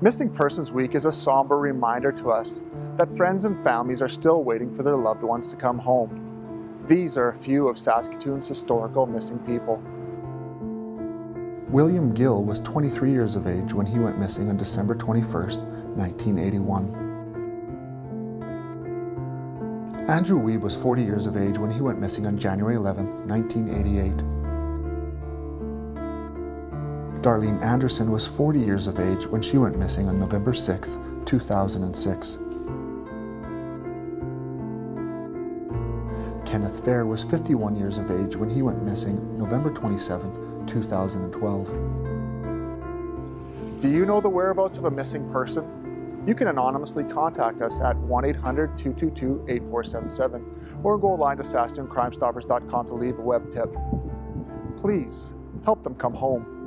Missing Persons Week is a somber reminder to us that friends and families are still waiting for their loved ones to come home. These are a few of Saskatoon's historical missing people. William Gill was 23 years of age when he went missing on December 21, 1981. Andrew Wiebe was 40 years of age when he went missing on January 11, 1988. Darlene Anderson was 40 years of age when she went missing on November 6, 2006. Kenneth Fehr was 51 years of age when he went missing November 27, 2012. Do you know the whereabouts of a missing person? You can anonymously contact us at 1-800-222-8477 or go online to SaskatoonCrimeStoppers.com to leave a web tip. Please, help them come home.